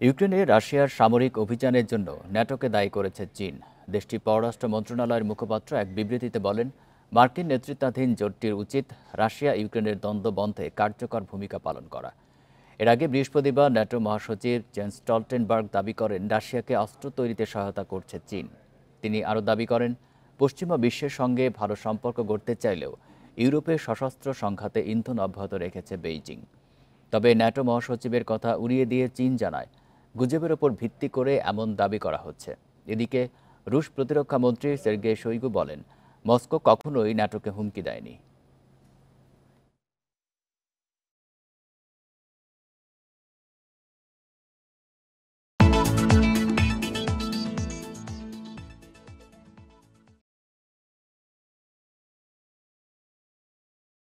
ইউক্রেনে রাশিয়ার সামরিক অভিযানের জন্য ন্যাটোকে দায়ী করেছে চীন। দেশটির পররাষ্ট্র মন্ত্রণালয়ের মুখপাত্র এক বিবৃতিতে বলেন, মার্কিন নেতৃত্বাধীন জোটটির উচিত রাশিয়া ইউক্রেনের দ্বন্দ্ব বন্ধে কার্যকর ভূমিকা পালন করা। এর আগে বৃহস্পতিবার ন্যাটো মহাসচিব জেন্স স্টলটেনবার্গ দাবি করেন, রাশিয়াকে অস্ত্র তৈরিতে সহায়তা করছে চীন। তিনি আরও দাবি করেন, পশ্চিমা বিশ্বের সঙ্গে ভালো সম্পর্ক গড়তে চাইলেও ইউরোপে সশস্ত্র সংঘাতে ইন্ধন অব্যাহত রেখেছে বেইজিং। তবে ন্যাটো মহাসচিবের কথা উড়িয়ে দিয়ে চীন জানায় গুজবের ওপর ভিত্তি করে এমন দাবি করা হচ্ছে। এদিকে রুশ প্রতিরক্ষা মন্ত্রী সের্গে শৈগু বলেন, মস্কো কখনোই নাটকে হুমকি দেয়নি।